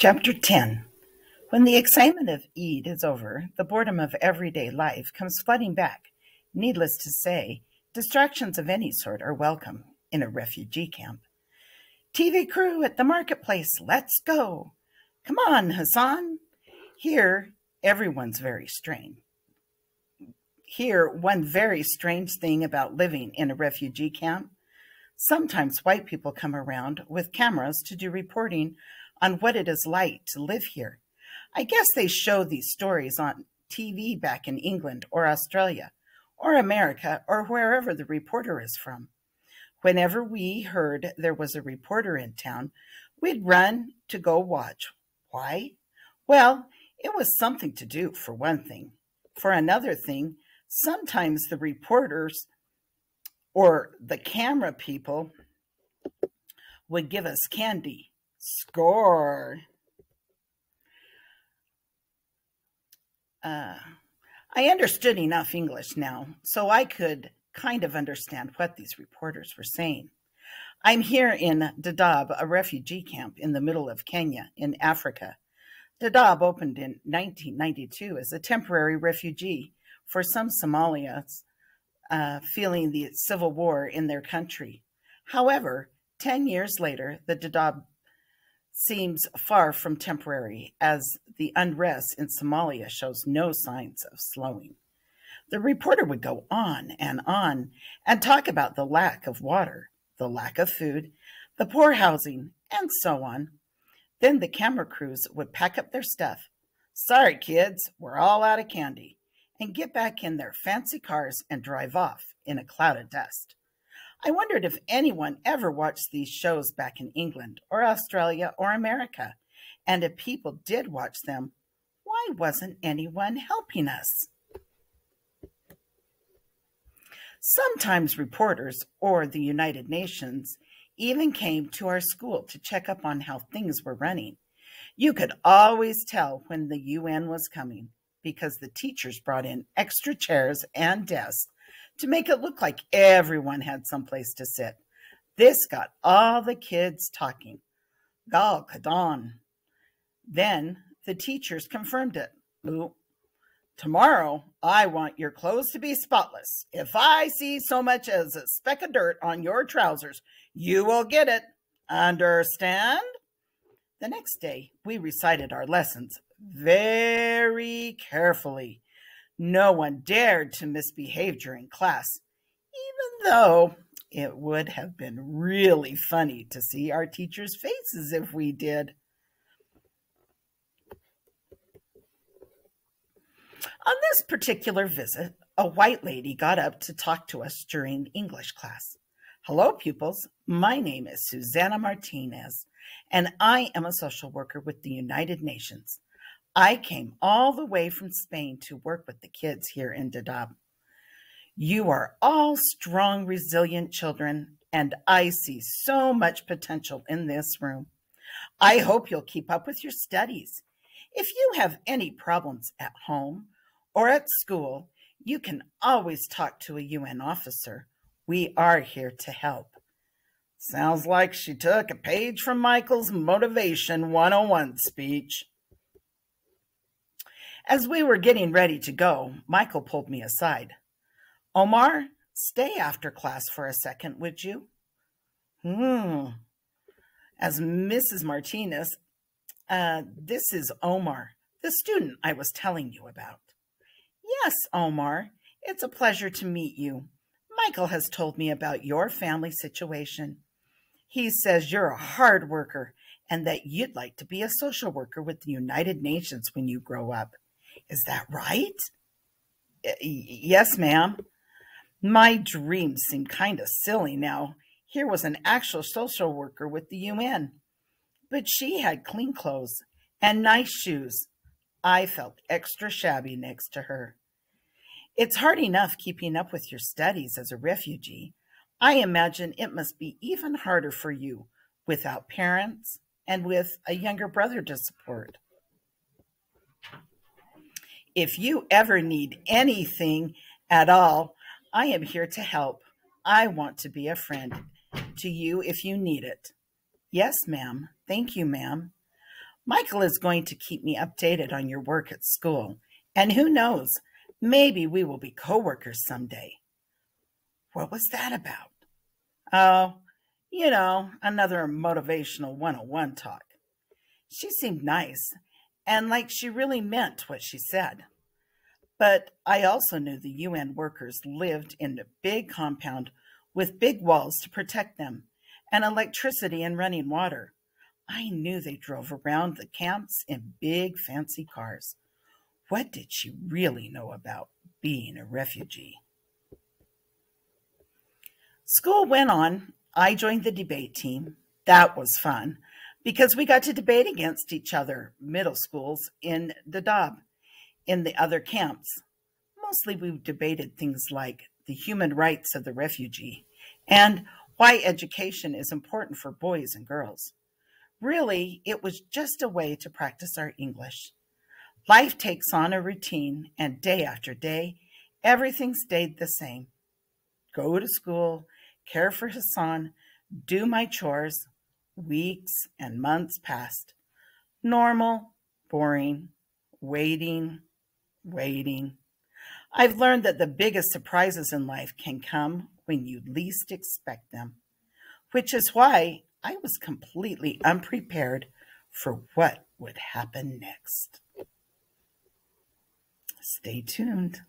Chapter 10 When the excitement of Eid is over, the boredom of everyday life comes flooding back. Needless to say, distractions of any sort are welcome in a refugee camp. TV crew at the marketplace, let's go. Come on, Hassan. Here, everyone's very strange. Here, one very strange thing about living in a refugee camp. Sometimes white people come around with cameras to do reporting on what it is like to live here. I guess they show these stories on TV back in England or Australia or America or wherever the reporter is from. Whenever we heard there was a reporter in town, we'd run to go watch. Why? Well, it was something to do, for one thing. For another thing, sometimes the reporters or the camera people would give us candy Score. Uh, I understood enough English now, so I could kind of understand what these reporters were saying. I'm here in Dadaab, a refugee camp in the middle of Kenya in Africa. Dadaab opened in 1992 as a temporary refugee for some Somalians uh, feeling the civil war in their country. However, 10 years later, the Dadaab seems far from temporary, as the unrest in Somalia shows no signs of slowing. The reporter would go on and on and talk about the lack of water, the lack of food, the poor housing, and so on. Then the camera crews would pack up their stuff. Sorry, kids, we're all out of candy, and get back in their fancy cars and drive off in a cloud of dust. I wondered if anyone ever watched these shows back in England or Australia or America. And if people did watch them, why wasn't anyone helping us? Sometimes reporters or the United Nations even came to our school to check up on how things were running. You could always tell when the UN was coming because the teachers brought in extra chairs and desks to make it look like everyone had someplace to sit. This got all the kids talking. Gal Kadan. Then the teachers confirmed it. Ooh, tomorrow I want your clothes to be spotless. If I see so much as a speck of dirt on your trousers, you will get it. Understand? The next day, we recited our lessons very carefully. No one dared to misbehave during class, even though it would have been really funny to see our teachers' faces if we did. On this particular visit, a white lady got up to talk to us during English class. Hello, pupils. My name is Susanna Martinez, and I am a social worker with the United Nations. I came all the way from Spain to work with the kids here in Dadaab. You are all strong, resilient children, and I see so much potential in this room. I hope you'll keep up with your studies. If you have any problems at home or at school, you can always talk to a UN officer. We are here to help. Sounds like she took a page from Michael's Motivation 101 speech. As we were getting ready to go, Michael pulled me aside. Omar, stay after class for a second, would you? Hmm. As Mrs. Martinez, uh, this is Omar, the student I was telling you about. Yes, Omar, it's a pleasure to meet you. Michael has told me about your family situation. He says you're a hard worker and that you'd like to be a social worker with the United Nations when you grow up. Is that right? Yes, ma'am. My dreams seem kind of silly now. Here was an actual social worker with the UN, but she had clean clothes and nice shoes. I felt extra shabby next to her. It's hard enough keeping up with your studies as a refugee. I imagine it must be even harder for you without parents and with a younger brother to support. If you ever need anything at all, I am here to help. I want to be a friend to you if you need it. Yes, ma'am. Thank you, ma'am. Michael is going to keep me updated on your work at school, and who knows, maybe we will be coworkers someday. What was that about? Oh, you know, another motivational 101 talk. She seemed nice and like she really meant what she said. But I also knew the UN workers lived in a big compound with big walls to protect them and electricity and running water. I knew they drove around the camps in big fancy cars. What did she really know about being a refugee? School went on. I joined the debate team. That was fun because we got to debate against each other, middle schools in the Dadaab, in the other camps. Mostly we debated things like the human rights of the refugee and why education is important for boys and girls. Really, it was just a way to practice our English. Life takes on a routine, and day after day, everything stayed the same. Go to school, care for Hassan, do my chores. Weeks and months passed. Normal, boring, waiting, waiting. I've learned that the biggest surprises in life can come when you least expect them, which is why I was completely unprepared for what would happen next. Stay tuned.